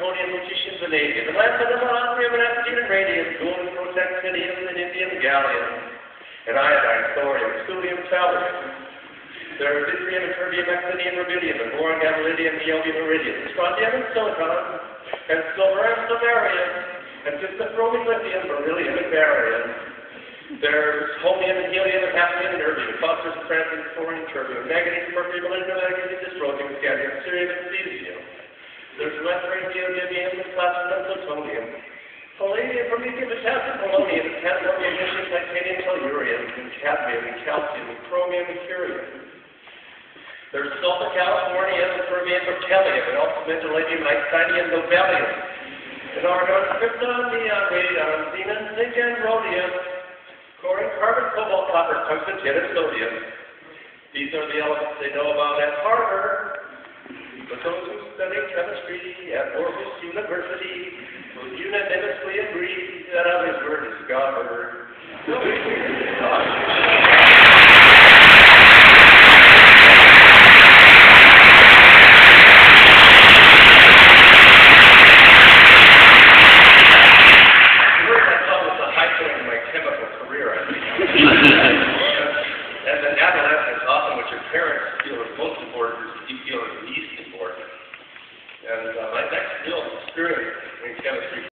lutetium, vanadium, and lanthanum, osmium, and actinium, and radium, gold, and indium, gallium, and iodine, thorium, thulium, thallium. There are yttrium, and terbium, actinium, rubidium, and boron, gadolinium, niobium, iridium, strontium, and silicon, and silver, and samarium, and dysprosium, lithium, beryllium, and barium. There's holmium and helium and hafnium and erbium, phosphorus, francium, fluorine, terbium, manganese, mercury, molybdenum, manganese, dysprosium, scandium, cerium, and cesium. There's lead, neodymium, and platinum, and plutonium. Palladium, promethium, potassium, polonium, tantalum, magnesium, titanium, tellurium, cadmium, calcium, chromium, and curium. There's sulfur, californium, fermium, berkelium, and also ultramentalladium, titanium, nobelium, and argon, krypton, neon, radon, xenon, zinc, and rhodium. Chlorine, carbon, cobalt, copper, tungsten, tin, and sodium. These are the elements they know about at Harvard. At Aarhus University will unanimously agree that others were discovered. Word I thought was the high of my chemical career, I think. As an adolescent, often what your parents feel is most important is what you feel is least important. And uh, next real experience in chemistry